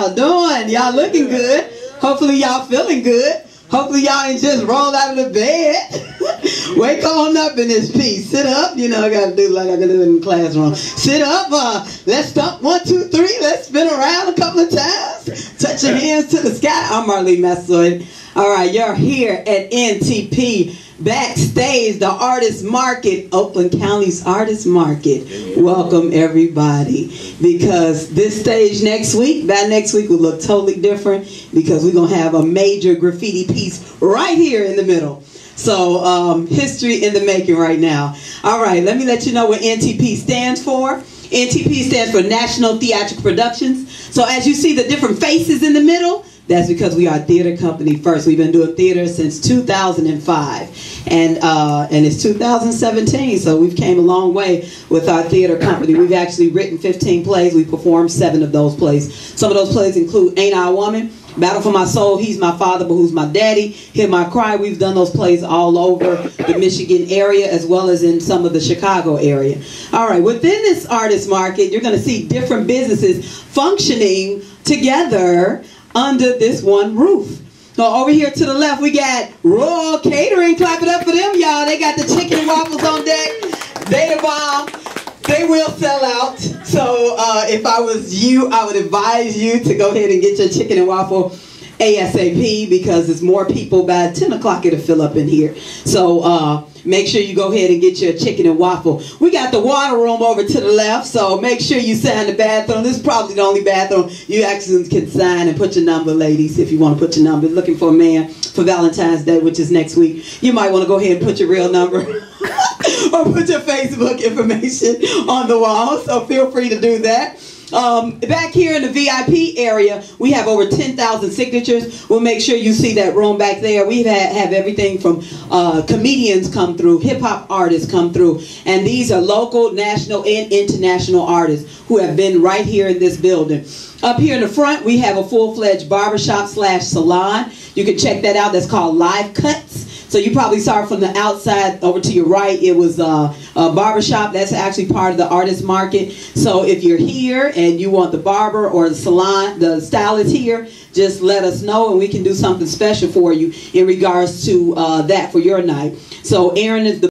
y'all doing? Y'all looking good. Hopefully y'all feeling good. Hopefully y'all ain't just rolled out of the bed. Wake on up in this piece. Sit up. You know, I got to do like I got to do in the classroom. Sit up. Uh, let's stomp one, two, three. Let's spin around a couple of times. Touch your hands to the sky. I'm Marlene Massoid. All right, you're here at NTP backstage, the Artist Market, Oakland County's Artist Market. Welcome everybody, because this stage next week, by next week will look totally different because we're gonna have a major graffiti piece right here in the middle. So um, history in the making right now. All right, let me let you know what NTP stands for. NTP stands for National Theatrical Productions. So as you see the different faces in the middle, that's because we are a theater company first. We've been doing theater since 2005, and uh, and it's 2017, so we've came a long way with our theater company. We've actually written 15 plays. We performed seven of those plays. Some of those plays include Ain't I a Woman, Battle for My Soul, He's My Father, but Who's My Daddy, Hear My Cry. We've done those plays all over the Michigan area as well as in some of the Chicago area. All right, within this artist market, you're going to see different businesses functioning together under this one roof. So over here to the left, we got Royal Catering. Clap it up for them, y'all. They got the chicken and waffles on deck. They the bomb. They will sell out. So uh, if I was you, I would advise you to go ahead and get your chicken and waffle ASAP because there's more people by 10 o'clock it'll fill up in here. So uh, make sure you go ahead and get your chicken and waffle. We got the water room over to the left, so make sure you sign the bathroom. This is probably the only bathroom you actually can sign and put your number, ladies, if you want to put your number. Looking for a man for Valentine's Day, which is next week. You might want to go ahead and put your real number or put your Facebook information on the wall, so feel free to do that. Um, back here in the VIP area, we have over 10,000 signatures. We'll make sure you see that room back there. We have, have everything from uh, comedians come through, hip-hop artists come through, and these are local, national, and international artists who have been right here in this building. Up here in the front, we have a full-fledged barbershop slash salon. You can check that out. That's called Live Cuts. So you probably saw from the outside over to your right, it was uh, a barbershop. That's actually part of the artist market. So if you're here and you want the barber or the salon, the stylist here, just let us know and we can do something special for you in regards to uh, that for your night. So Aaron is the